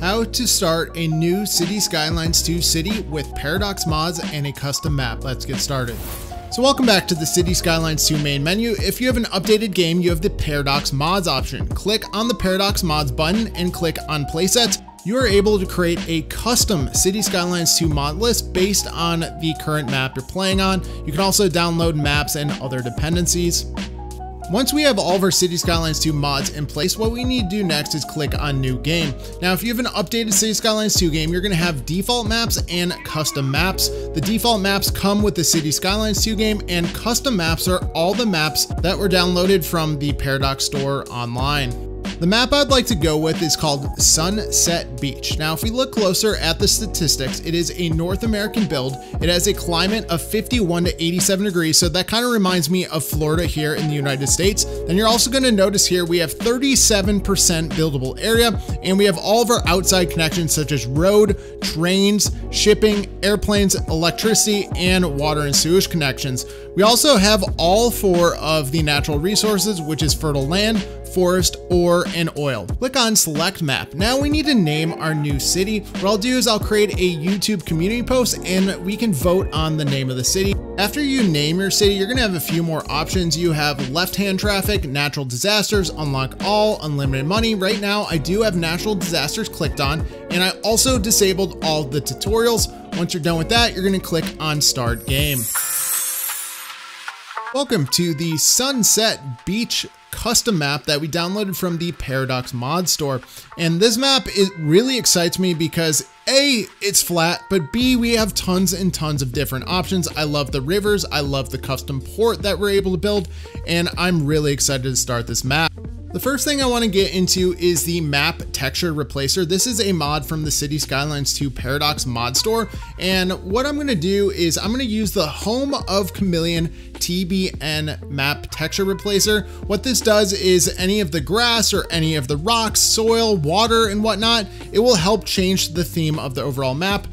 how to start a new City Skylines 2 city with Paradox mods and a custom map. Let's get started. So welcome back to the City Skylines 2 main menu. If you have an updated game, you have the Paradox mods option. Click on the Paradox mods button and click on playsets. You are able to create a custom City Skylines 2 mod list based on the current map you're playing on. You can also download maps and other dependencies. Once we have all of our City Skylines 2 mods in place, what we need to do next is click on New Game. Now, if you have an updated City Skylines 2 game, you're to have default maps and custom maps. The default maps come with the City Skylines 2 game, and custom maps are all the maps that were downloaded from the Paradox store online. The map I'd like to go with is called Sunset Beach. Now, if we look closer at the statistics, it is a North American build. It has a climate of 51 to 87 degrees, so that kind of reminds me of Florida here in the United States. Then you're also going to notice here we have 37% buildable area, and we have all of our outside connections such as road, trains, shipping, airplanes, electricity, and water and sewage connections. We also have all four of the natural resources, which is fertile land, forest, ore, and oil. Click on select map. Now we need to name our new city. What I'll do is I'll create a YouTube community post and we can vote on the name of the city. After you name your city, you're gonna have a few more options. You have left-hand traffic, natural disasters, unlock all, unlimited money. Right now, I do have natural disasters clicked on, and I also disabled all the tutorials. Once you're done with that, you're gonna click on start game. Welcome to the Sunset Beach custom map that we downloaded from the Paradox mod store. And this map, it really excites me because A, it's flat, but B, we have tons and tons of different options. I love the rivers, I love the custom port that we're able to build, and I'm really excited to start this map. The first thing I want to get into is the map texture replacer. This is a mod from the City Skylines 2 Paradox mod store. And what I'm going to do is I'm going to use the Home of Chameleon TBN map texture replacer. What this does is any of the grass or any of the rocks, soil, water, and whatnot, it will help change the theme of the overall map.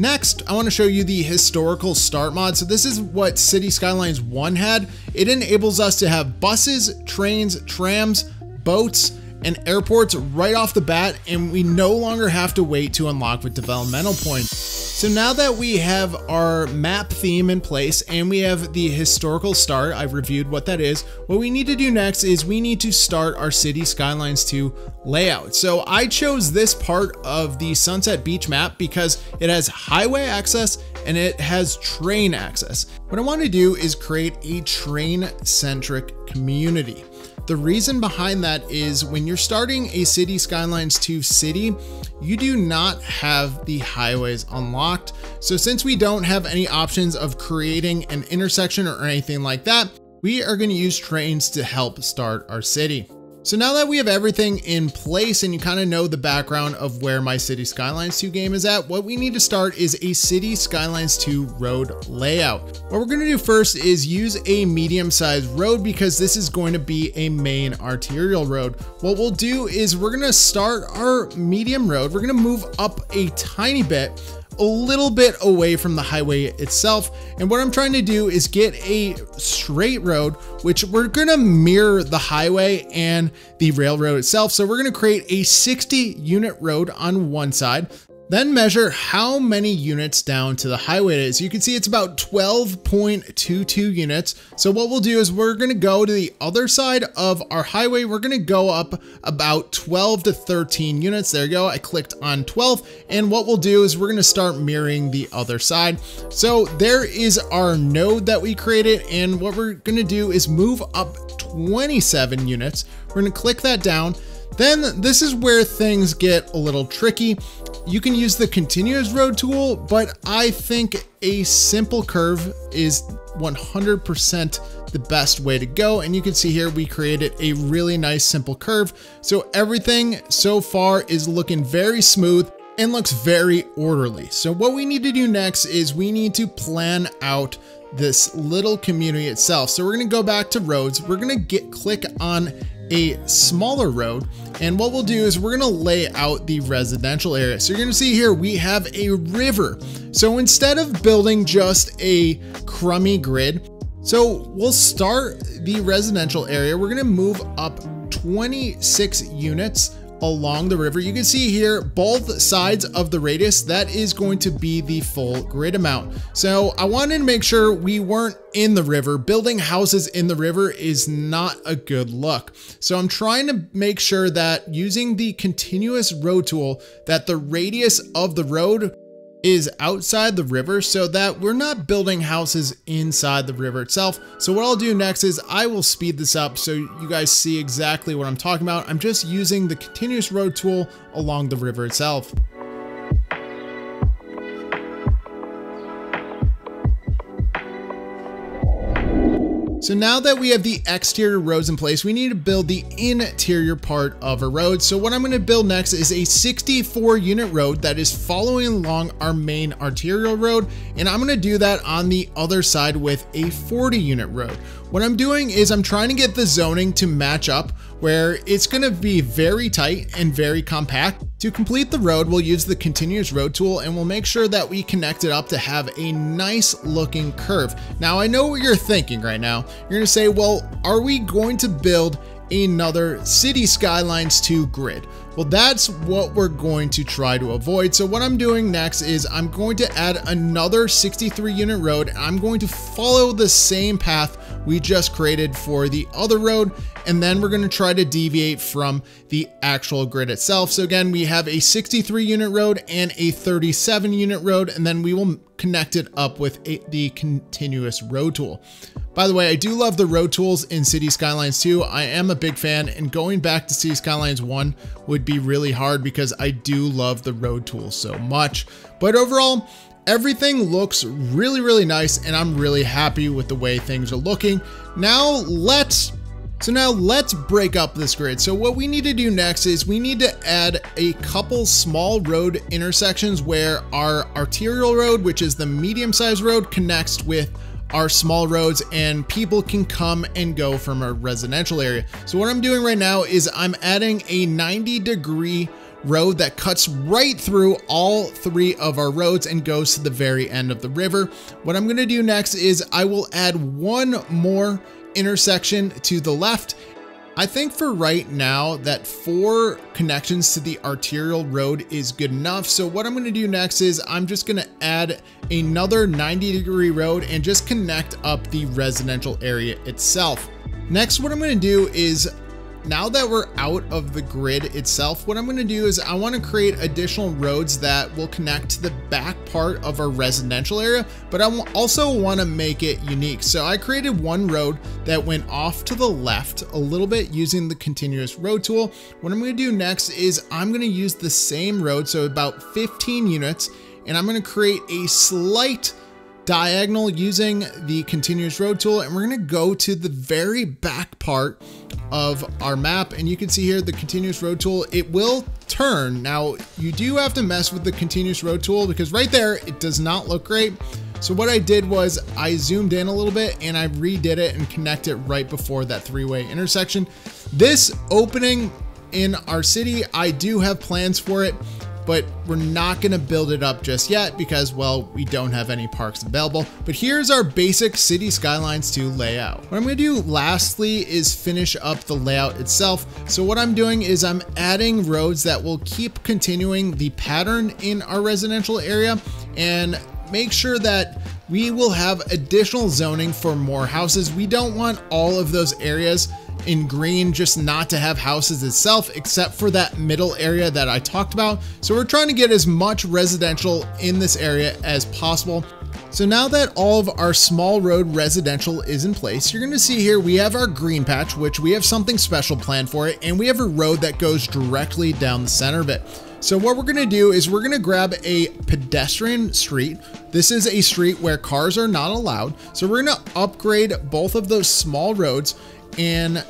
Next, I want to show you the historical start mod. So this is what City Skylines 1 had. It enables us to have buses, trains, trams, boats, and airports right off the bat, and we no longer have to wait to unlock with developmental points. So now that we have our map theme in place and we have the historical start, I've reviewed what that is, what we need to do next is we need to start our City Skylines 2 layout. So I chose this part of the Sunset Beach map because it has highway access and it has train access. What I want to do is create a train-centric community. The reason behind that is when you're starting a City Skylines 2 city, you do not have the highways unlocked. So since we don't have any options of creating an intersection or anything like that, we are going to use trains to help start our city. So now that we have everything in place and you kind of know the background of where my City Skylines 2 game is at, what we need to start is a City Skylines 2 road layout. What we're going to do first is use a medium-sized road because this is going to be a main arterial road. What we'll do is we're going to start our medium road. We're going to move up a tiny bit a little bit away from the highway itself. And what I'm trying to do is get a straight road, which we're gonna mirror the highway and the railroad itself. So we're gonna create a 60 unit road on one side. Then measure how many units down to the highway it is. You can see it's about 12.22 units. So what we'll do is we're gonna go to the other side of our highway. We're gonna go up about 12 to 13 units. There you go, I clicked on 12. And what we'll do is we're gonna start mirroring the other side. So there is our node that we created. And what we're gonna do is move up 27 units. We're gonna click that down. Then this is where things get a little tricky. You can use the continuous road tool, but I think a simple curve is 100% the best way to go. And you can see here, we created a really nice simple curve. So everything so far is looking very smooth and looks very orderly. So what we need to do next is we need to plan out this little community itself. So we're gonna go back to roads. We're gonna get click on a smaller road. And what we'll do is we're gonna lay out the residential area. So you're gonna see here, we have a river. So instead of building just a crummy grid, so we'll start the residential area. We're gonna move up 26 units along the river. You can see here both sides of the radius, that is going to be the full grid amount. So I wanted to make sure we weren't in the river. Building houses in the river is not a good look. So I'm trying to make sure that using the continuous road tool that the radius of the road is outside the river so that we're not building houses inside the river itself. So what I'll do next is I will speed this up so you guys see exactly what I'm talking about. I'm just using the continuous road tool along the river itself. So now that we have the exterior roads in place, we need to build the interior part of a road. So what I'm gonna build next is a 64 unit road that is following along our main arterial road. And I'm gonna do that on the other side with a 40 unit road. What I'm doing is I'm trying to get the zoning to match up where it's gonna be very tight and very compact. To complete the road, we'll use the continuous road tool and we'll make sure that we connect it up to have a nice looking curve. Now I know what you're thinking right now. You're gonna say, well, are we going to build another City Skylines 2 grid? Well, that's what we're going to try to avoid. So what I'm doing next is I'm going to add another 63 unit road. And I'm going to follow the same path we just created for the other road. And then we're going to try to deviate from the actual grid itself. So again, we have a 63 unit road and a 37 unit road, and then we will connect it up with a, the continuous road tool. By the way, I do love the road tools in City Skylines 2. I am a big fan and going back to City Skylines 1 would be really hard because I do love the road tool so much. But overall, everything looks really, really nice and I'm really happy with the way things are looking. Now let's so now let's break up this grid. So what we need to do next is we need to add a couple small road intersections where our arterial road, which is the medium sized road, connects with our small roads and people can come and go from a residential area. So what I'm doing right now is I'm adding a 90 degree road that cuts right through all three of our roads and goes to the very end of the river. What I'm gonna do next is I will add one more intersection to the left I think for right now that four connections to the arterial road is good enough. So what I'm gonna do next is I'm just gonna add another 90 degree road and just connect up the residential area itself. Next, what I'm gonna do is now that we're out of the grid itself, what I'm going to do is I want to create additional roads that will connect to the back part of our residential area, but I also want to make it unique. So I created one road that went off to the left a little bit using the continuous road tool. What I'm to do next is I'm going to use the same road, so about 15 units, and I'm going to create a slight diagonal using the continuous road tool and we're to go to the very back part of our map and you can see here the continuous road tool it will turn. Now you do have to mess with the continuous road tool because right there it does not look great. So what I did was I zoomed in a little bit and I redid it and connect it right before that three-way intersection. This opening in our city I do have plans for it but we're not gonna build it up just yet because, well, we don't have any parks available. But here's our basic City Skylines 2 layout. What I'm gonna do lastly is finish up the layout itself. So what I'm doing is I'm adding roads that will keep continuing the pattern in our residential area and make sure that we will have additional zoning for more houses. We don't want all of those areas in green just not to have houses itself except for that middle area that I talked about. So we're trying to get as much residential in this area as possible. So now that all of our small road residential is in place, you're gonna see here we have our green patch, which we have something special planned for it, and we have a road that goes directly down the center of it. So what we're gonna do is we're gonna grab a pedestrian street. This is a street where cars are not allowed. So we're gonna upgrade both of those small roads and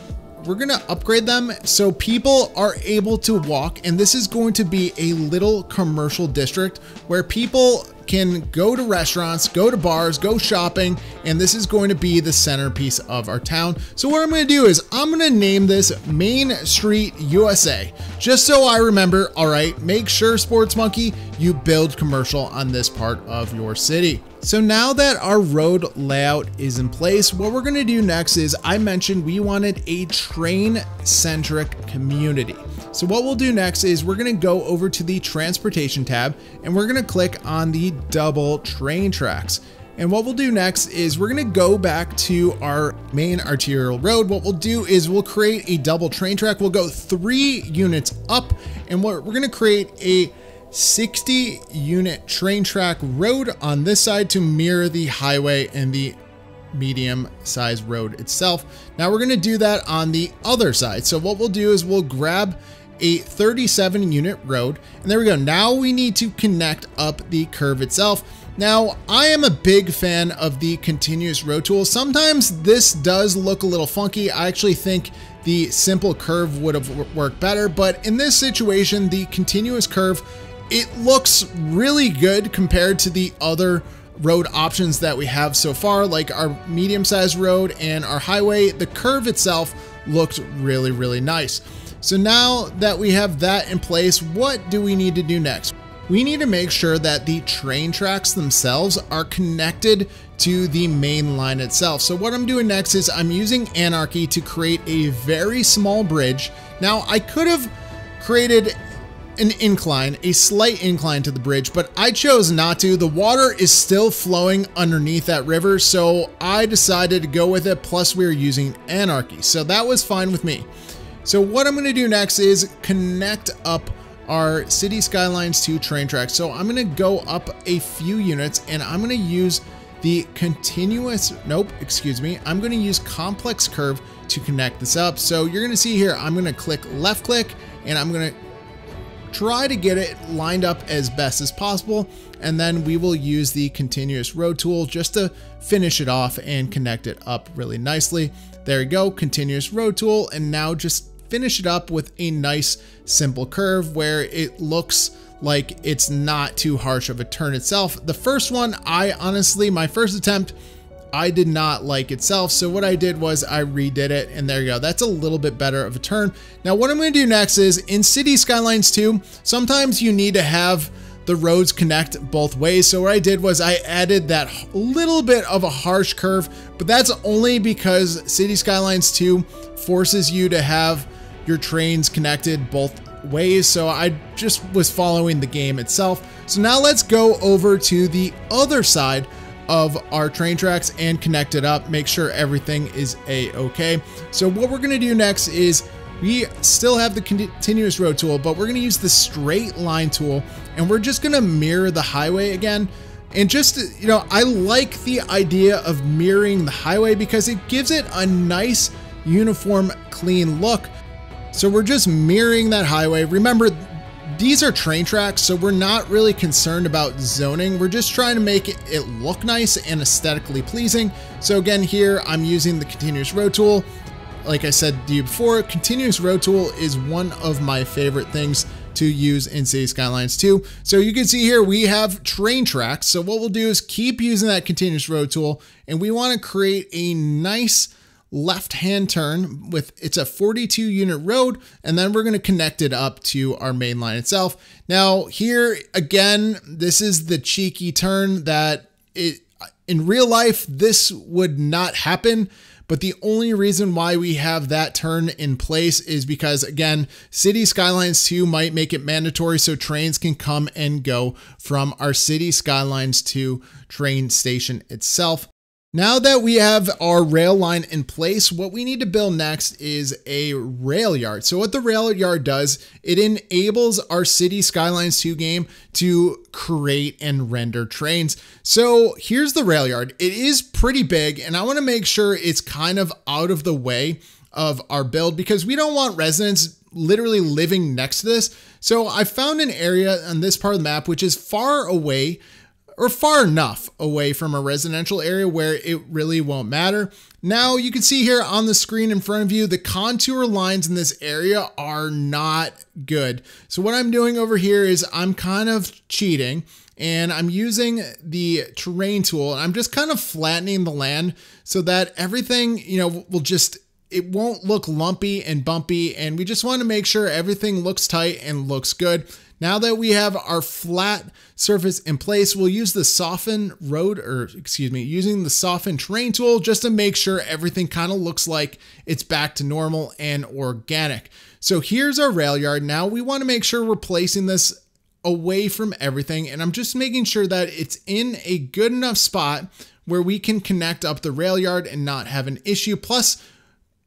we're gonna upgrade them so people are able to walk and this is going to be a little commercial district where people can go to restaurants, go to bars, go shopping, and this is going to be the centerpiece of our town. So what I'm to do is I'm to name this Main Street USA, just so I remember, all right, make sure Sportsmonkey, you build commercial on this part of your city. So now that our road layout is in place, what we're gonna do next is I mentioned we wanted a train centric community. So what we'll do next is we're gonna go over to the transportation tab and we're gonna click on the double train tracks. And what we'll do next is we're gonna go back to our main arterial road. What we'll do is we'll create a double train track. We'll go three units up and we're, we're gonna create a 60 unit train track road on this side to mirror the highway and the medium sized road itself. Now we're gonna do that on the other side. So what we'll do is we'll grab a 37 unit road and there we go. Now we need to connect up the curve itself. Now, I am a big fan of the continuous road tool. Sometimes this does look a little funky. I actually think the simple curve would have worked better, but in this situation, the continuous curve, it looks really good compared to the other road options that we have so far, like our medium-sized road and our highway. The curve itself looked really, really nice. So now that we have that in place, what do we need to do next? we need to make sure that the train tracks themselves are connected to the main line itself. So what I'm doing next is I'm using Anarchy to create a very small bridge. Now I could have created an incline, a slight incline to the bridge, but I chose not to. The water is still flowing underneath that river, so I decided to go with it, plus we are using Anarchy. So that was fine with me. So what I'm gonna do next is connect up our City Skylines 2 train tracks. So I'm gonna go up a few units and I'm gonna use the continuous, nope, excuse me. I'm gonna use complex curve to connect this up. So you're gonna see here, I'm gonna click left click and I'm gonna try to get it lined up as best as possible. And then we will use the continuous road tool just to finish it off and connect it up really nicely. There you go, continuous road tool. And now just finish it up with a nice simple curve where it looks like it's not too harsh of a turn itself. The first one, I honestly, my first attempt, I did not like itself. So what I did was I redid it and there you go. That's a little bit better of a turn. Now what I'm gonna do next is in City Skylines 2, sometimes you need to have the roads connect both ways. So what I did was I added that little bit of a harsh curve, but that's only because City Skylines 2 forces you to have your trains connected both ways. So I just was following the game itself. So now let's go over to the other side of our train tracks and connect it up, make sure everything is a-okay. So what we're gonna do next is we still have the continuous road tool, but we're gonna use the straight line tool and we're just gonna mirror the highway again. And just, you know, I like the idea of mirroring the highway because it gives it a nice uniform clean look so we're just mirroring that highway. Remember, these are train tracks, so we're not really concerned about zoning. We're just trying to make it look nice and aesthetically pleasing. So again, here I'm using the continuous road tool. Like I said to you before, continuous road tool is one of my favorite things to use in City Skylines 2. So you can see here we have train tracks. So what we'll do is keep using that continuous road tool and we want to create a nice left hand turn with it's a 42 unit road and then we're going to connect it up to our main line itself. Now here again this is the cheeky turn that it in real life this would not happen but the only reason why we have that turn in place is because again City Skylines 2 might make it mandatory so trains can come and go from our City Skylines 2 train station itself. Now that we have our rail line in place, what we need to build next is a rail yard. So what the rail yard does, it enables our City Skylines 2 game to create and render trains. So here's the rail yard. It is pretty big and I wanna make sure it's kind of out of the way of our build because we don't want residents literally living next to this. So I found an area on this part of the map which is far away or far enough away from a residential area where it really won't matter. Now you can see here on the screen in front of you, the contour lines in this area are not good. So what I'm doing over here is I'm kind of cheating and I'm using the terrain tool and I'm just kind of flattening the land so that everything, you know, will just it won't look lumpy and bumpy and we just want to make sure everything looks tight and looks good. Now that we have our flat surface in place, we'll use the soften road, or excuse me, using the soften terrain tool just to make sure everything kind of looks like it's back to normal and organic. So here's our rail yard. Now we want to make sure we're placing this away from everything. And I'm just making sure that it's in a good enough spot where we can connect up the rail yard and not have an issue. Plus,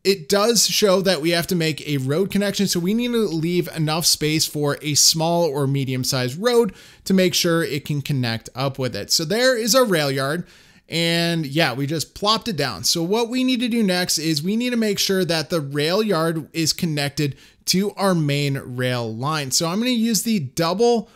it does show that we have to make a road connection, so we need to leave enough space for a small or medium sized road to make sure it can connect up with it. So there is our rail yard. And yeah, we just plopped it down. So what we need to do next is we need to make sure that the rail yard is connected to our main rail line. So I'm going to use the double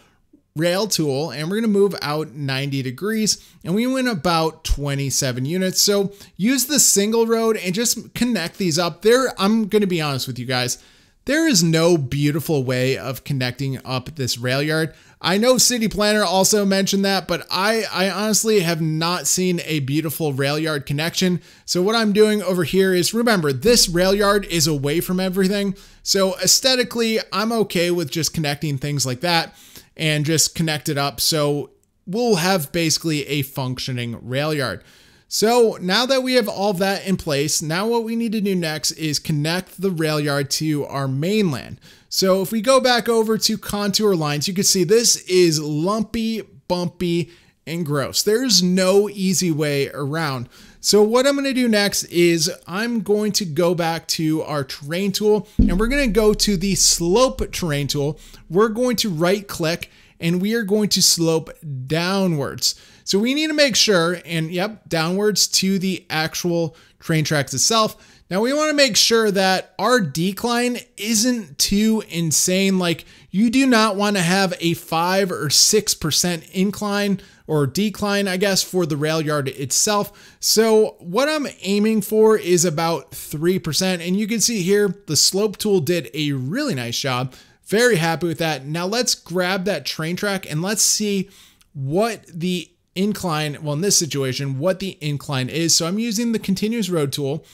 rail tool and we're going to move out 90 degrees and we went about 27 units. So use the single road and just connect these up there. I'm going to be honest with you guys. There is no beautiful way of connecting up this rail yard. I know City Planner also mentioned that, but I, I honestly have not seen a beautiful rail yard connection. So what I'm doing over here is remember this rail yard is away from everything. So aesthetically, I'm okay with just connecting things like that and just connect it up. So we'll have basically a functioning rail yard. So now that we have all that in place, now what we need to do next is connect the rail yard to our mainland. So if we go back over to contour lines, you can see this is lumpy, bumpy, and gross. There's no easy way around. So what I'm going to do next is I'm going to go back to our terrain tool and we're going to go to the slope terrain tool. We're going to right click and we are going to slope downwards. So we need to make sure, and yep, downwards to the actual train tracks itself. Now we want to make sure that our decline isn't too insane. Like you do not want to have a five or 6% incline or decline, I guess, for the rail yard itself. So what I'm aiming for is about 3%. And you can see here, the slope tool did a really nice job. Very happy with that. Now let's grab that train track and let's see what the incline, well, in this situation, what the incline is. So I'm using the continuous road tool.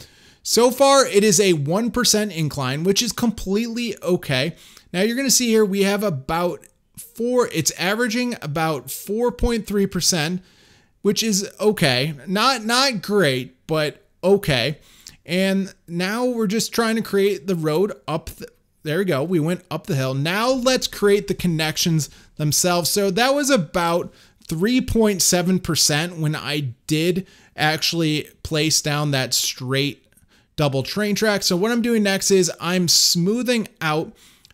So far, it is a 1% incline, which is completely okay. Now you're going to see here, we have about four, it's averaging about 4.3%, which is okay. Not, not great, but okay. And now we're just trying to create the road up the, there we go. We went up the hill. Now let's create the connections themselves. So that was about 3.7% when I did actually place down that straight double train track. So what I'm doing next is I'm smoothing out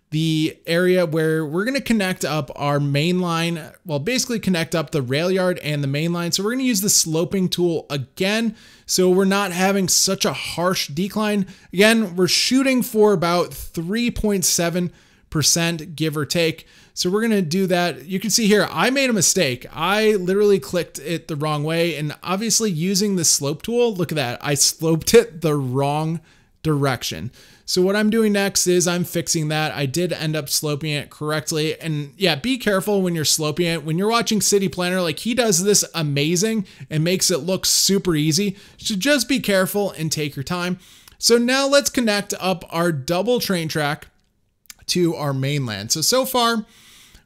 the area where we're going to connect up our main line, well, basically connect up the rail yard and the main line. So we're going to use the sloping tool again. So we're not having such a harsh decline. Again, we're shooting for about 3.7% give or take. So we're going to do that. You can see here, I made a mistake. I literally clicked it the wrong way. And obviously using the slope tool, look at that. I sloped it the wrong direction. So what I'm doing next is I'm fixing that. I did end up sloping it correctly. And yeah, be careful when you're sloping it. When you're watching City Planner, like he does this amazing and makes it look super easy. So just be careful and take your time. So now let's connect up our double train track to our mainland. So, so far,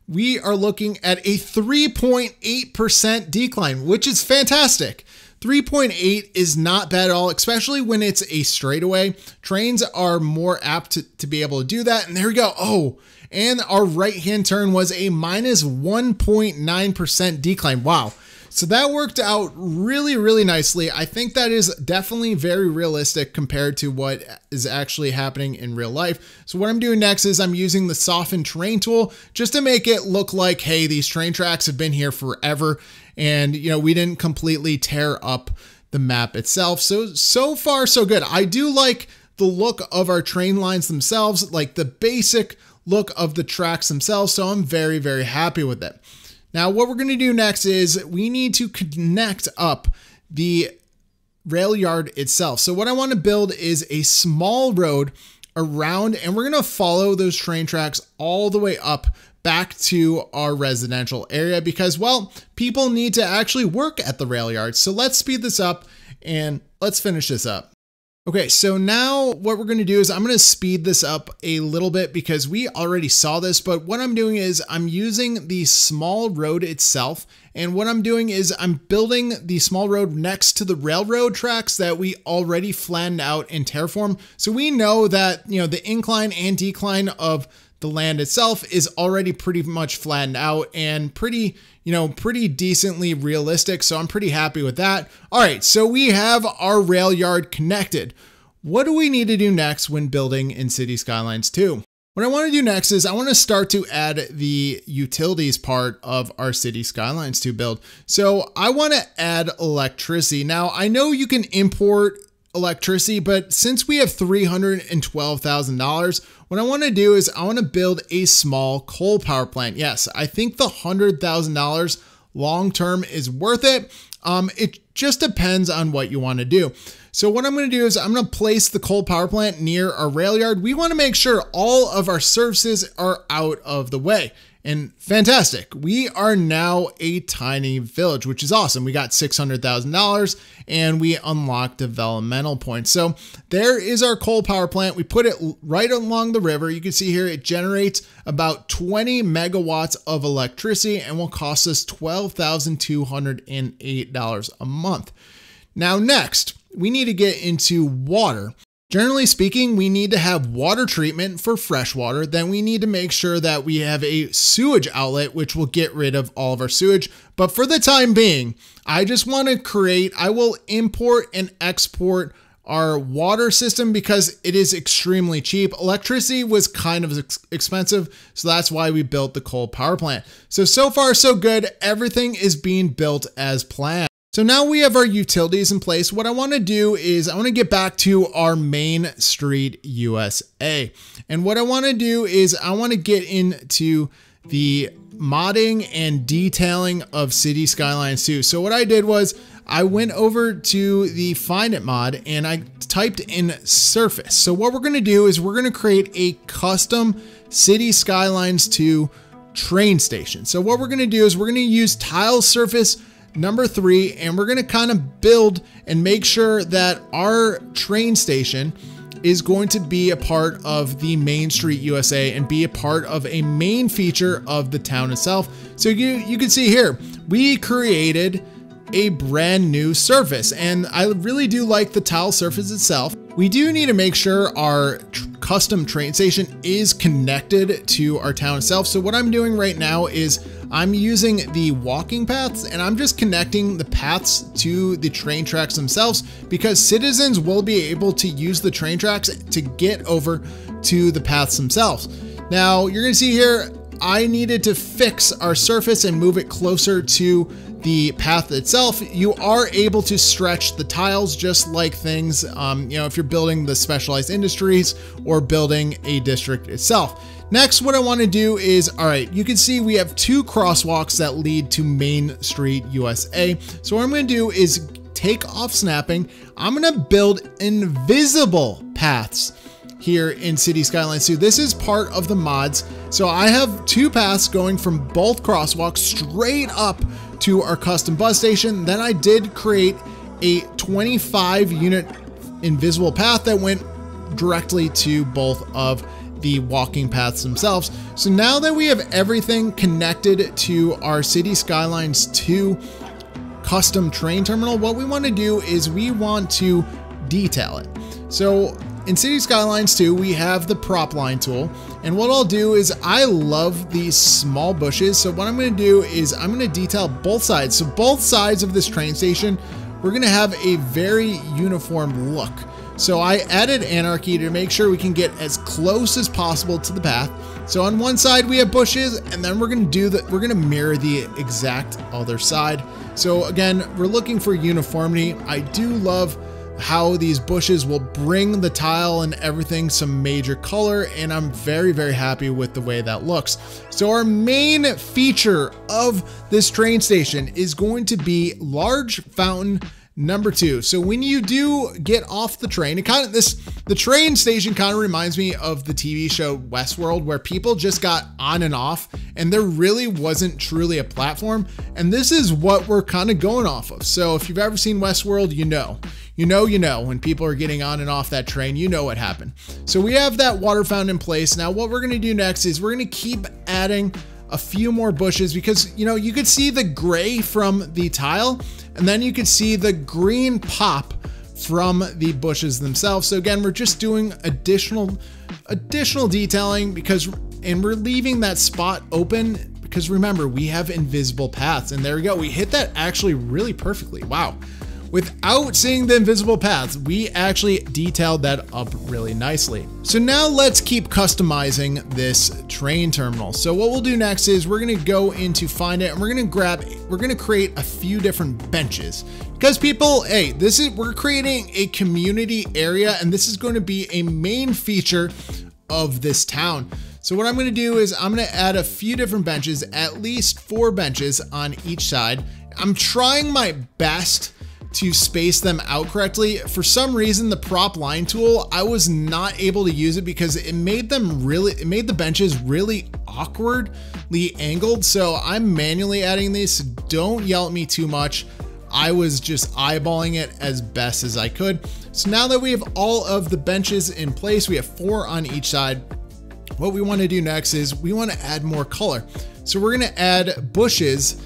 we are looking at a 3.8% decline, which is fantastic. 3.8 is not bad at all, especially when it's a straightaway. Trains are more apt to, to be able to do that. And there we go. Oh, and our right hand turn was a minus 1.9% decline. Wow. So that worked out really, really nicely. I think that is definitely very realistic compared to what is actually happening in real life. So what I'm doing next is I'm using the soften terrain tool just to make it look like, hey, these train tracks have been here forever. And, you know, we didn't completely tear up the map itself. So, so far, so good. I do like the look of our train lines themselves, like the basic look of the tracks themselves. So I'm very, very happy with it. Now, what we're going to do next is we need to connect up the rail yard itself. So what I want to build is a small road around and we're going to follow those train tracks all the way up back to our residential area because, well, people need to actually work at the rail yard. So let's speed this up and let's finish this up. Okay, so now what we're gonna do is I'm gonna speed this up a little bit because we already saw this, but what I'm doing is I'm using the small road itself. And what I'm doing is I'm building the small road next to the railroad tracks that we already flanned out in Terraform. So we know that, you know, the incline and decline of the land itself is already pretty much flattened out and pretty, you know, pretty decently realistic. So I'm pretty happy with that. All right, so we have our rail yard connected. What do we need to do next when building in City Skylines 2? What I want to do next is I want to start to add the utilities part of our City Skylines 2 build. So I want to add electricity. Now I know you can import electricity, but since we have $312,000, what I want to do is I want to build a small coal power plant. Yes, I think the $100,000 long term is worth it. Um, it just depends on what you want to do. So what I'm going to do is I'm going to place the coal power plant near our rail yard. We want to make sure all of our services are out of the way. And fantastic. We are now a tiny village, which is awesome. We got $600,000 and we unlocked developmental points. So there is our coal power plant. We put it right along the river. You can see here it generates about 20 megawatts of electricity and will cost us $12,208 a month. Now, next, we need to get into water. Generally speaking, we need to have water treatment for fresh water. Then we need to make sure that we have a sewage outlet, which will get rid of all of our sewage. But for the time being, I just want to create, I will import and export our water system because it is extremely cheap. Electricity was kind of ex expensive, so that's why we built the coal power plant. So, so far so good. Everything is being built as planned. So now we have our utilities in place. What I want to do is I want to get back to our main street USA. And what I want to do is I want to get into the modding and detailing of City Skylines 2. So what I did was I went over to the Find It mod and I typed in surface. So what we're going to do is we're going to create a custom City Skylines 2 train station. So what we're going to do is we're going to use tile surface number three, and we're gonna kind of build and make sure that our train station is going to be a part of the Main Street USA and be a part of a main feature of the town itself. So you, you can see here, we created a brand new surface and I really do like the tile surface itself. We do need to make sure our custom train station is connected to our town itself. So what I'm doing right now is I'm using the walking paths and I'm just connecting the paths to the train tracks themselves because citizens will be able to use the train tracks to get over to the paths themselves. Now you're gonna see here, I needed to fix our surface and move it closer to the path itself, you are able to stretch the tiles just like things, um, you know, if you're building the specialized industries or building a district itself. Next, what I want to do is, all right, you can see we have two crosswalks that lead to Main Street USA. So what I'm to do is take off snapping. I'm going to build invisible paths here in City Skylines 2. This is part of the mods. So I have two paths going from both crosswalks straight up to our custom bus station. Then I did create a 25 unit invisible path that went directly to both of the walking paths themselves. So now that we have everything connected to our City Skylines 2 custom train terminal, what we want to do is we want to detail it. So in City Skylines 2, we have the prop line tool. And what I'll do is I love these small bushes. So what I'm going to do is I'm going to detail both sides. So both sides of this train station, we're going to have a very uniform look. So I added Anarchy to make sure we can get as close as possible to the path. So on one side we have bushes and then we're gonna do that. We're gonna mirror the exact other side. So again, we're looking for uniformity. I do love how these bushes will bring the tile and everything some major color and I'm very very happy with the way that looks. So our main feature of this train station is going to be large fountain Number two, so when you do get off the train, it kind of this the train station kind of reminds me of the TV show Westworld, where people just got on and off, and there really wasn't truly a platform. And this is what we're kind of going off of. So if you've ever seen Westworld, you know, you know, you know, when people are getting on and off that train, you know what happened. So we have that water fountain in place. Now what we're gonna do next is we're gonna keep adding a few more bushes because, you know, you could see the gray from the tile and then you could see the green pop from the bushes themselves. So again, we're just doing additional additional detailing because and we're leaving that spot open because remember, we have invisible paths and there we go. We hit that actually really perfectly. Wow. Without seeing the invisible paths, we actually detailed that up really nicely. So now let's keep customizing this train terminal. So what we'll do next is we're gonna go into find it and we're gonna grab, we're gonna create a few different benches because people, hey, this is, we're creating a community area and this is going to be a main feature of this town. So what I'm gonna do is I'm gonna add a few different benches, at least four benches on each side. I'm trying my best to space them out correctly. For some reason, the prop line tool, I was not able to use it because it made them really, it made the benches really awkwardly angled. So I'm manually adding these. So don't yell at me too much. I was just eyeballing it as best as I could. So now that we have all of the benches in place, we have four on each side. What we want to do next is we want to add more color. So we're going to add bushes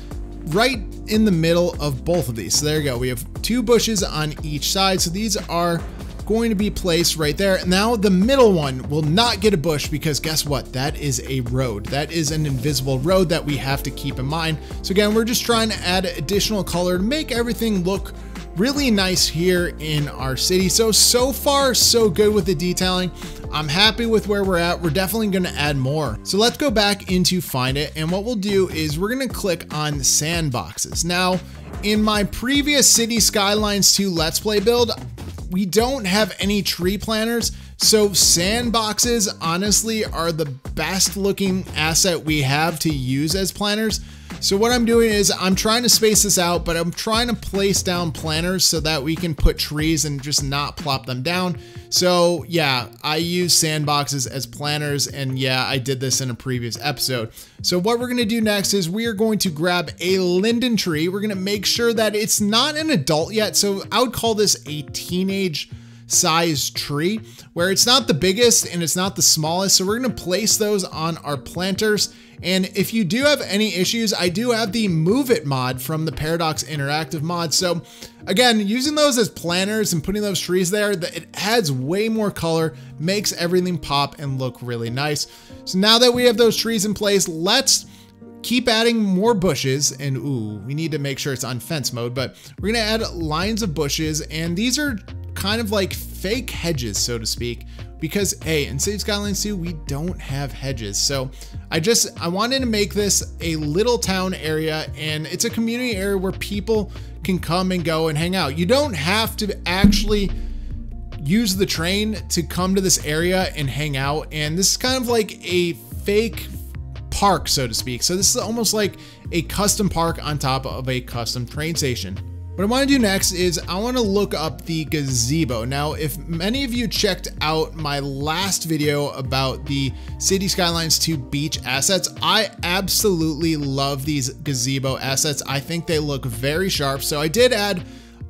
right in the middle of both of these. So there you go. We have two bushes on each side. So these are going to be placed right there. Now the middle one will not get a bush because guess what? That is a road. That is an invisible road that we have to keep in mind. So again, we're just trying to add additional color to make everything look really nice here in our city. So, so far, so good with the detailing. I'm happy with where we're at. We're definitely gonna add more. So let's go back into Find It. And what we'll do is we're gonna click on sandboxes. Now, in my previous City Skylines 2 Let's Play build, we don't have any tree planters. So sandboxes honestly are the best looking asset we have to use as planters. So what I'm doing is I'm trying to space this out, but I'm trying to place down planters so that we can put trees and just not plop them down. So yeah, I use sandboxes as planters and yeah, I did this in a previous episode. So what we're gonna do next is we are going to grab a linden tree. We're gonna make sure that it's not an adult yet. So I would call this a teenage size tree where it's not the biggest and it's not the smallest. So we're gonna place those on our planters and if you do have any issues, I do have the Move It mod from the Paradox Interactive mod. So again, using those as planters and putting those trees there, that it adds way more color, makes everything pop and look really nice. So now that we have those trees in place, let's keep adding more bushes and ooh, we need to make sure it's on fence mode, but we're gonna add lines of bushes and these are kind of like fake hedges, so to speak, because hey, in City Skylines 2, we don't have hedges. So I just, I wanted to make this a little town area and it's a community area where people can come and go and hang out. You don't have to actually use the train to come to this area and hang out. And this is kind of like a fake park, so to speak. So this is almost like a custom park on top of a custom train station. What I want to do next is I want to look up the gazebo. Now, if many of you checked out my last video about the City Skylines 2 beach assets, I absolutely love these gazebo assets. I think they look very sharp. So I did add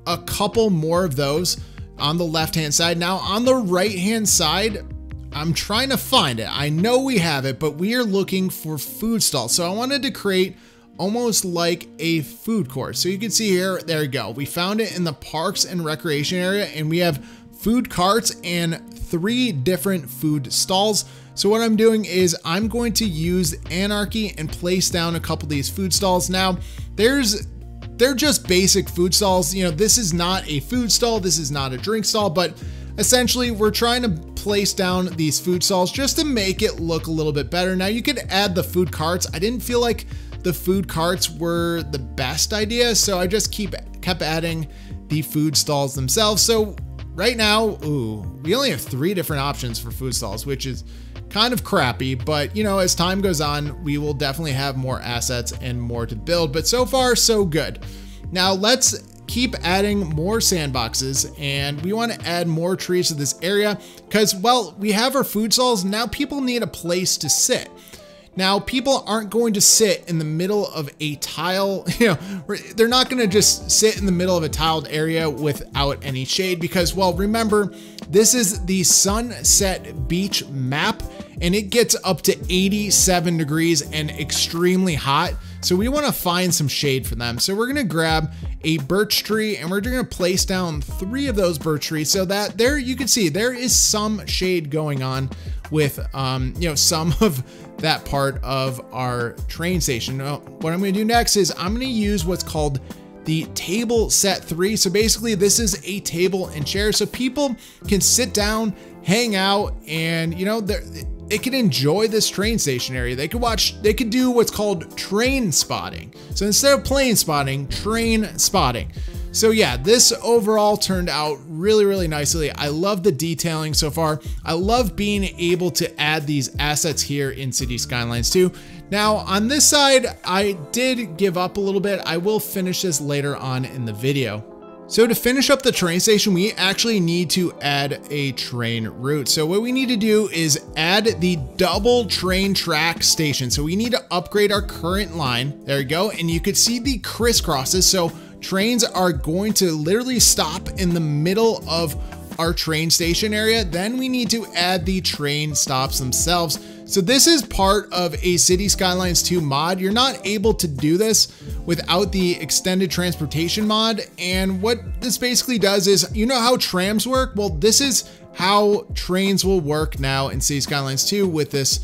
a couple more of those on the left-hand side. Now on the right-hand side, I'm trying to find it. I know we have it, but we are looking for food stalls. So I wanted to create almost like a food court. So you can see here, there we go. We found it in the parks and recreation area and we have food carts and three different food stalls. So what I'm doing is I'm going to use Anarchy and place down a couple of these food stalls. Now there's they're just basic food stalls. You know, this is not a food stall. This is not a drink stall, but essentially we're trying to place down these food stalls just to make it look a little bit better. Now you could add the food carts. I didn't feel like the food carts were the best idea, so I just keep kept adding the food stalls themselves. So right now, ooh, we only have three different options for food stalls, which is kind of crappy, but you know, as time goes on, we will definitely have more assets and more to build, but so far, so good. Now let's keep adding more sandboxes and we want to add more trees to this area because, well, we have our food stalls. Now people need a place to sit. Now, people aren't going to sit in the middle of a tile, you know, they're not going to just sit in the middle of a tiled area without any shade because, well, remember, this is the Sunset Beach map and it gets up to 87 degrees and extremely hot. So we wanna find some shade for them. So we're gonna grab a birch tree and we're gonna place down three of those birch trees so that there you can see there is some shade going on with um, you know some of that part of our train station. Now, what I'm gonna do next is I'm gonna use what's called the table set three. So basically this is a table and chair so people can sit down, hang out, and you know, they can enjoy this train station area. They could watch, they could do what's called train spotting. So instead of plane spotting, train spotting. So yeah, this overall turned out really, really nicely. I love the detailing so far. I love being able to add these assets here in City Skylines 2. Now on this side, I did give up a little bit. I will finish this later on in the video. So to finish up the train station, we actually need to add a train route. So what we need to do is add the double train track station. So we need to upgrade our current line. There you go. And you could see the crisscrosses. So trains are going to literally stop in the middle of our train station area. Then we need to add the train stops themselves. So this is part of a City Skylines 2 mod. You're not able to do this without the extended transportation mod. And what this basically does is, you know how trams work? Well, this is how trains will work now in City Skylines 2 with this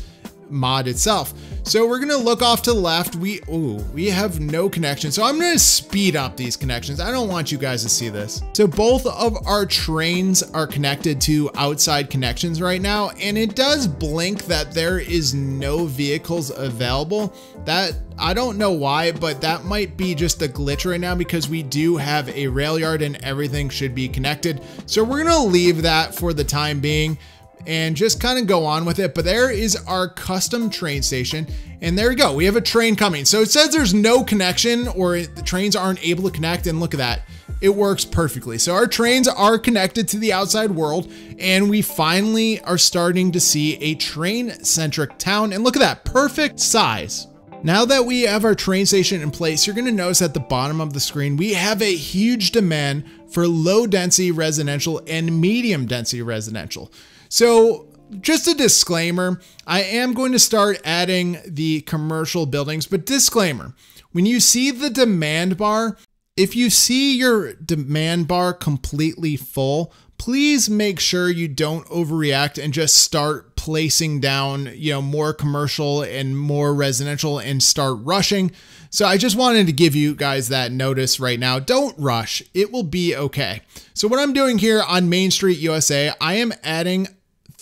mod itself. So we're gonna look off to the left. We, ooh, we have no connection. So I'm gonna speed up these connections. I don't want you guys to see this. So both of our trains are connected to outside connections right now. And it does blink that there is no vehicles available. That, I don't know why, but that might be just a glitch right now because we do have a rail yard and everything should be connected. So we're gonna leave that for the time being and just kind of go on with it. But there is our custom train station. And there we go. We have a train coming. So it says there's no connection or the trains aren't able to connect. And look at that. It works perfectly. So our trains are connected to the outside world and we finally are starting to see a train centric town. And look at that perfect size. Now that we have our train station in place, you're gonna notice at the bottom of the screen, we have a huge demand for low density residential and medium density residential. So just a disclaimer, I am going to start adding the commercial buildings, but disclaimer, when you see the demand bar, if you see your demand bar completely full, please make sure you don't overreact and just start placing down, you know, more commercial and more residential and start rushing. So I just wanted to give you guys that notice right now. Don't rush. It will be okay. So what I'm doing here on Main Street USA, I am adding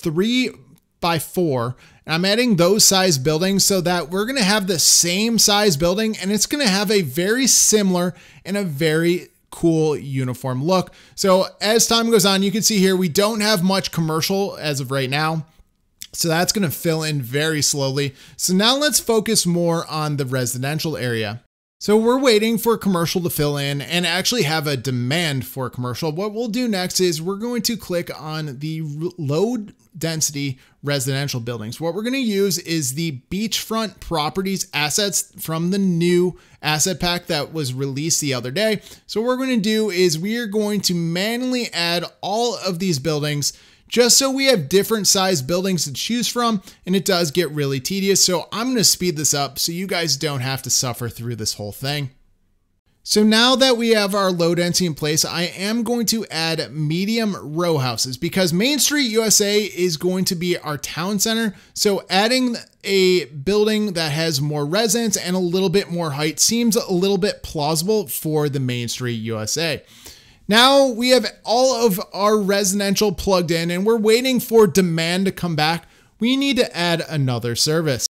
three by four. And I'm adding those size buildings so that we're going to have the same size building and it's going to have a very similar and a very cool uniform look. So as time goes on, you can see here, we don't have much commercial as of right now. So that's going to fill in very slowly. So now let's focus more on the residential area. So we're waiting for commercial to fill in and actually have a demand for commercial. What we'll do next is we're going to click on the low density residential buildings. What we're going to use is the beachfront properties assets from the new asset pack that was released the other day. So what we're going to do is we are going to manually add all of these buildings just so we have different size buildings to choose from, and it does get really tedious. So I'm gonna speed this up so you guys don't have to suffer through this whole thing. So now that we have our low density in place, I am going to add medium row houses because Main Street USA is going to be our town center. So adding a building that has more residents and a little bit more height seems a little bit plausible for the Main Street USA. Now we have all of our residential plugged in and we're waiting for demand to come back. We need to add another service.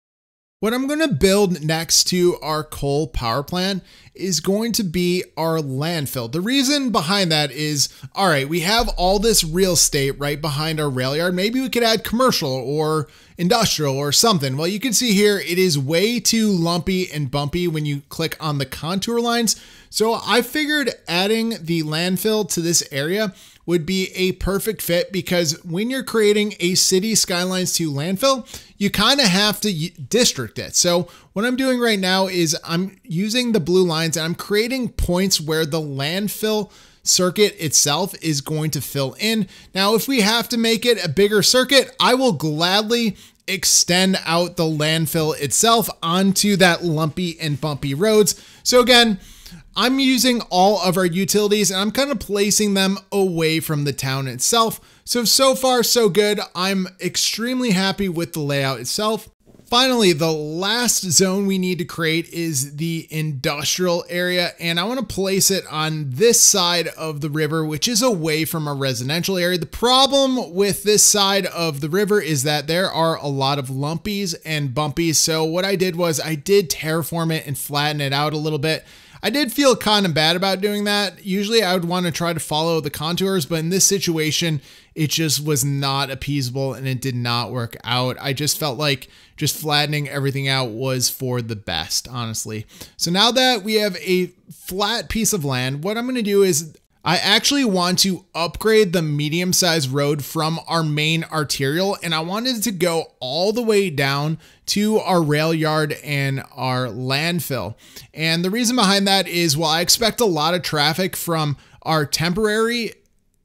What I'm going to build next to our coal power plant is going to be our landfill. The reason behind that is, all right, we have all this real estate right behind our rail yard. Maybe we could add commercial or industrial or something. Well, you can see here, it is way too lumpy and bumpy when you click on the contour lines. So I figured adding the landfill to this area would be a perfect fit because when you're creating a City Skylines 2 landfill, you kind of have to district it. So what I'm doing right now is I'm using the blue lines and I'm creating points where the landfill circuit itself is going to fill in. Now, if we have to make it a bigger circuit, I will gladly extend out the landfill itself onto that lumpy and bumpy roads. So again, I'm using all of our utilities and I'm kind of placing them away from the town itself. So, so far so good. I'm extremely happy with the layout itself. Finally, the last zone we need to create is the industrial area, and I want to place it on this side of the river, which is away from a residential area. The problem with this side of the river is that there are a lot of lumpies and bumpies, so what I did was I did terraform it and flatten it out a little bit. I did feel kind of bad about doing that. Usually I would want to try to follow the contours, but in this situation, it just was not appeasable and it did not work out. I just felt like just flattening everything out was for the best, honestly. So now that we have a flat piece of land, what I'm going to do is I actually want to upgrade the medium sized road from our main arterial and I wanted to go all the way down to our rail yard and our landfill. And the reason behind that is while I expect a lot of traffic from our temporary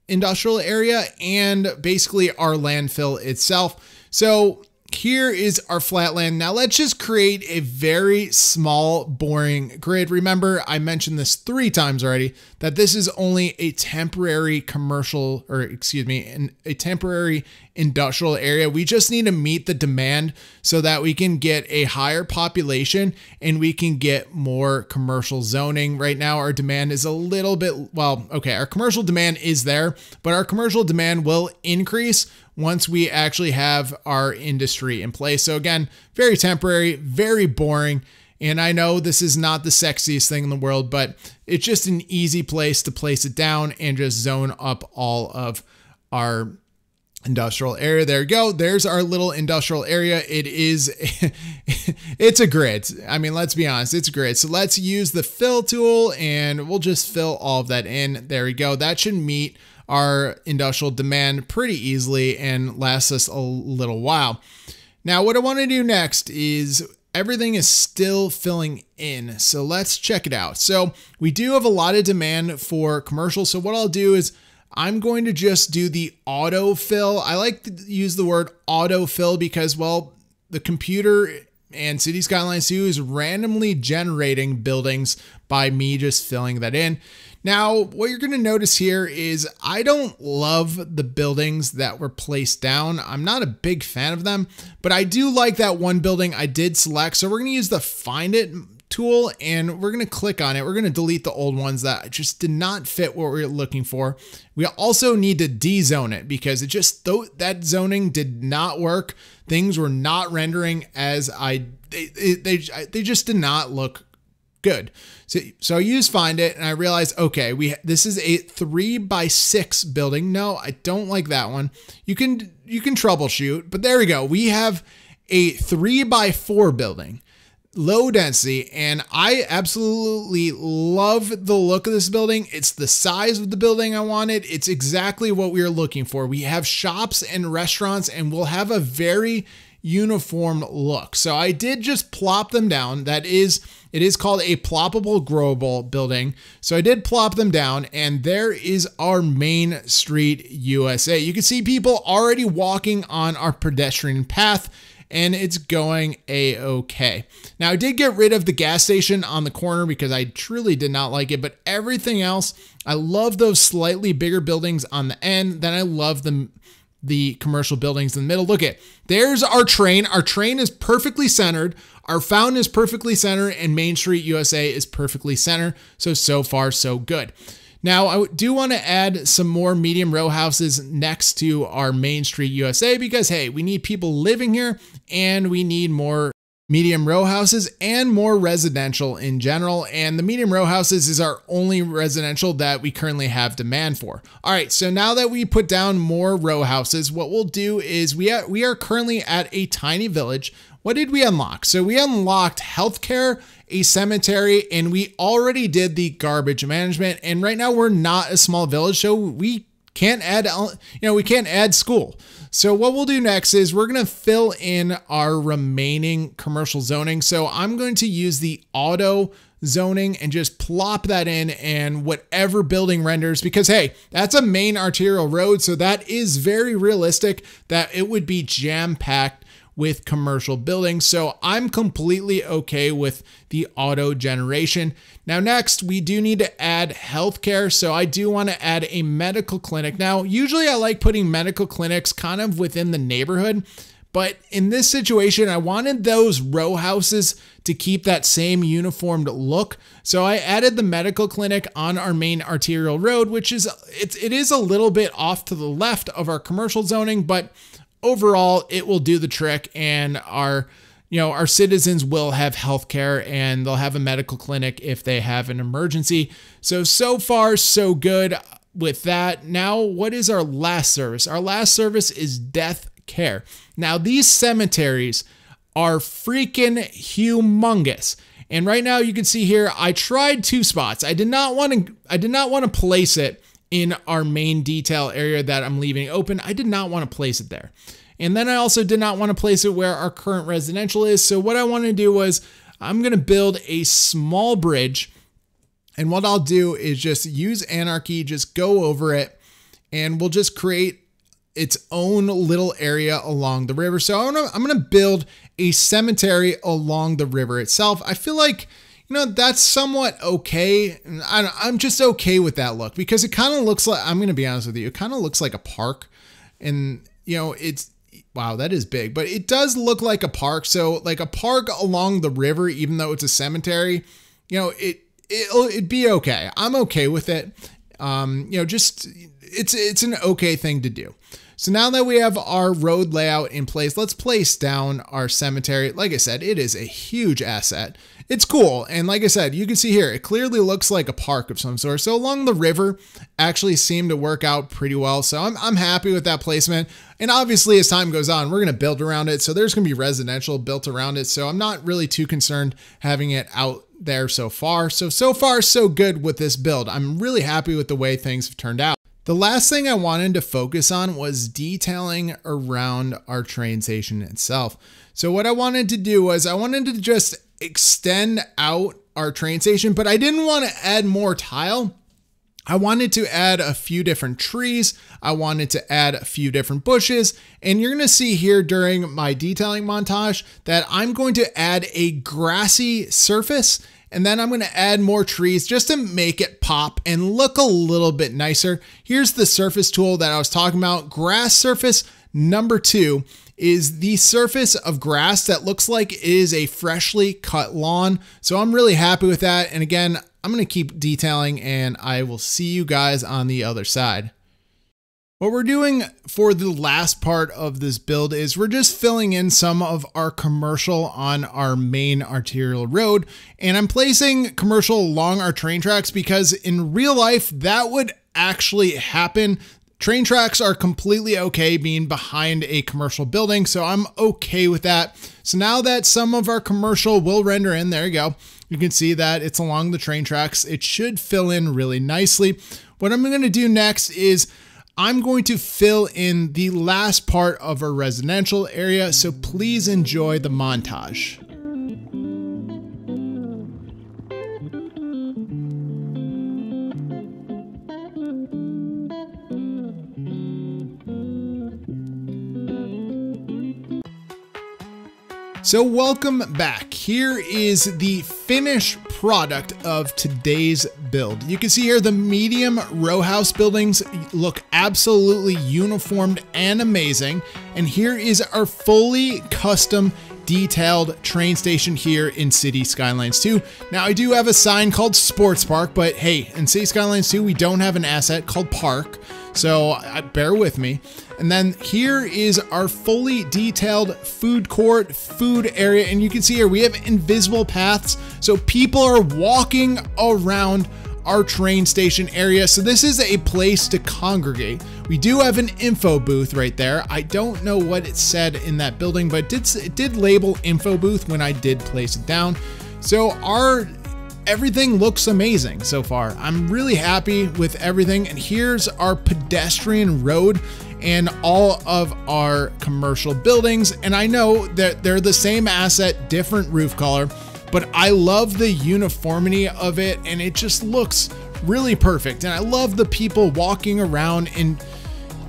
industrial area and basically our landfill itself. So here is our flatland. Now let's just create a very small, boring grid. Remember, I mentioned this three times already, that this is only a temporary commercial, or excuse me, a temporary industrial area. We just need to meet the demand so that we can get a higher population and we can get more commercial zoning. Right now, our demand is a little bit, well, okay, our commercial demand is there, but our commercial demand will increase once we actually have our industry in place. So again, very temporary, very boring. And I know this is not the sexiest thing in the world, but it's just an easy place to place it down and just zone up all of our industrial area. There you go. There's our little industrial area. It is, it's a grid. I mean, let's be honest, it's a grid. So let's use the fill tool and we'll just fill all of that in. There we go. That should meet our industrial demand pretty easily and lasts us a little while. Now, what I want to do next is everything is still filling in. So let's check it out. So we do have a lot of demand for commercial. So what I'll do is I'm going to just do the autofill. I like to use the word autofill because, well, the computer and City Skylines 2 is randomly generating buildings by me just filling that in. Now, what you're going to notice here is I don't love the buildings that were placed down. I'm not a big fan of them, but I do like that one building I did select. So we're going to use the find it tool and we're going to click on it. We're going to delete the old ones that just did not fit what we're looking for. We also need to dezone it because it just that zoning did not work. Things were not rendering as I they they, they just did not look good. So, so I use find it and I realize, okay, we this is a three by six building. No, I don't like that one. You can you can troubleshoot, but there we go. We have a three by four building, low density, and I absolutely love the look of this building. It's the size of the building I wanted. It's exactly what we are looking for. We have shops and restaurants, and we'll have a very uniform look. So I did just plop them down. That is, it is called a ploppable growable building. So I did plop them down and there is our main street USA. You can see people already walking on our pedestrian path and it's going a-okay. Now I did get rid of the gas station on the corner because I truly did not like it, but everything else, I love those slightly bigger buildings on the end. Then I love the the commercial buildings in the middle. Look at there's our train. Our train is perfectly centered. Our fountain is perfectly centered, and Main Street USA is perfectly centered. So so far so good. Now I do want to add some more medium row houses next to our Main Street USA because hey, we need people living here and we need more medium row houses and more residential in general. And the medium row houses is our only residential that we currently have demand for. All right, so now that we put down more row houses, what we'll do is we are, we are currently at a tiny village. What did we unlock? So we unlocked healthcare, a cemetery, and we already did the garbage management. And right now we're not a small village, so we can't add, you know, we can't add school. So what we'll do next is we're going to fill in our remaining commercial zoning. So I'm going to use the auto zoning and just plop that in and whatever building renders because hey that's a main arterial road so that is very realistic that it would be jam packed with commercial buildings. So I'm completely okay with the auto generation. Now, next, we do need to add healthcare. So I do want to add a medical clinic. Now, usually I like putting medical clinics kind of within the neighborhood. But in this situation, I wanted those row houses to keep that same uniformed look. So I added the medical clinic on our main arterial road, which is it's it is a little bit off to the left of our commercial zoning, but overall it will do the trick and our you know our citizens will have health care and they'll have a medical clinic if they have an emergency. So so far so good. With that now what is our last service? Our last service is death care. Now these cemeteries are freaking humongous. And right now you can see here I tried two spots. I did not want to I did not want to place it in our main detail area that I'm leaving open. I did not want to place it there. And then I also did not want to place it where our current residential is. So what I want to do was I'm going to build a small bridge. And what I'll do is just use anarchy, just go over it, and we'll just create its own little area along the river. So I'm I'm gonna build a cemetery along the river itself. I feel like you know, that's somewhat okay. I'm just okay with that look because it kind of looks like, I'm going to be honest with you, it kind of looks like a park. And, you know, it's, wow, that is big, but it does look like a park. So, like a park along the river, even though it's a cemetery, you know, it, it'll, it'd be okay. I'm okay with it. Um, you know, just, it's, it's an okay thing to do. So now that we have our road layout in place, let's place down our cemetery. Like I said, it is a huge asset. It's cool. And like I said, you can see here, it clearly looks like a park of some sort. So along the river actually seemed to work out pretty well. So I'm, I'm happy with that placement. And obviously as time goes on, we're going to build around it. So there's going to be residential built around it. So I'm not really too concerned having it out there so far. So, so far so good with this build. I'm really happy with the way things have turned out. The last thing I wanted to focus on was detailing around our train station itself. So what I wanted to do was I wanted to just extend out our train station, but I didn't want to add more tile. I wanted to add a few different trees. I wanted to add a few different bushes. And you're going to see here during my detailing montage that I'm going to add a grassy surface and then I'm going to add more trees just to make it pop and look a little bit nicer. Here's the surface tool that I was talking about. Grass surface number two is the surface of grass that looks like it is a freshly cut lawn. So I'm really happy with that. And again, I'm going to keep detailing and I will see you guys on the other side. What we're doing for the last part of this build is we're just filling in some of our commercial on our main arterial road. And I'm placing commercial along our train tracks because in real life, that would actually happen. Train tracks are completely okay being behind a commercial building, so I'm okay with that. So now that some of our commercial will render in, there you go. You can see that it's along the train tracks. It should fill in really nicely. What I'm gonna do next is I'm going to fill in the last part of our residential area, so please enjoy the montage. So welcome back. Here is the finished product of today's build. You can see here the medium row house buildings look absolutely uniformed and amazing. And here is our fully custom detailed train station here in City Skylines 2. Now I do have a sign called Sports Park, but hey, in City Skylines 2 we don't have an asset called Park. So uh, bear with me. And then here is our fully detailed food court, food area. And you can see here, we have invisible paths. So people are walking around our train station area. So this is a place to congregate. We do have an info booth right there. I don't know what it said in that building, but it did, it did label info booth when I did place it down. So our everything looks amazing so far. I'm really happy with everything. And here's our pedestrian road and all of our commercial buildings. And I know that they're the same asset, different roof color, but I love the uniformity of it and it just looks really perfect. And I love the people walking around and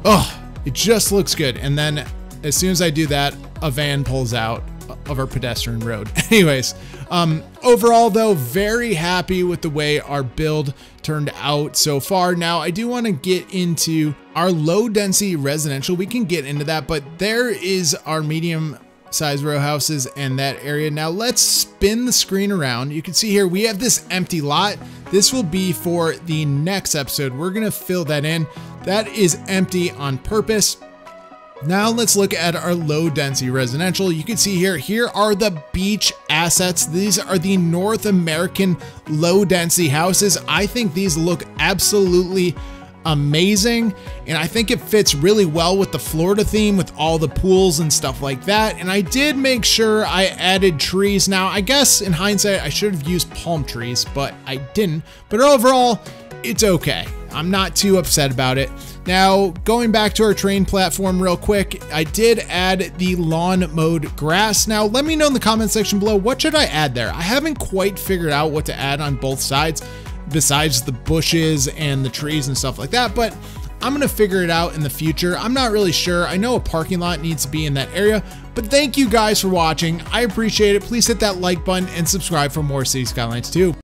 oh, it just looks good. And then as soon as I do that, a van pulls out of our pedestrian road. Anyways, um, overall though, very happy with the way our build turned out so far. Now I do want to get into our low density residential. We can get into that, but there is our medium size row houses and that area. Now let's spin the screen around. You can see here we have this empty lot. This will be for the next episode. We're gonna fill that in. That is empty on purpose. Now let's look at our low density residential. You can see here, here are the beach assets. These are the North American low density houses. I think these look absolutely amazing and I think it fits really well with the Florida theme with all the pools and stuff like that and I did make sure I added trees. Now I guess in hindsight I should have used palm trees but I didn't. But overall it's okay. I'm not too upset about it. Now going back to our train platform real quick I did add the lawn mowed grass. Now let me know in the comment section below what should I add there? I haven't quite figured out what to add on both sides besides the bushes and the trees and stuff like that, but I'm gonna figure it out in the future. I'm not really sure. I know a parking lot needs to be in that area, but thank you guys for watching. I appreciate it. Please hit that like button and subscribe for more City Skylines 2.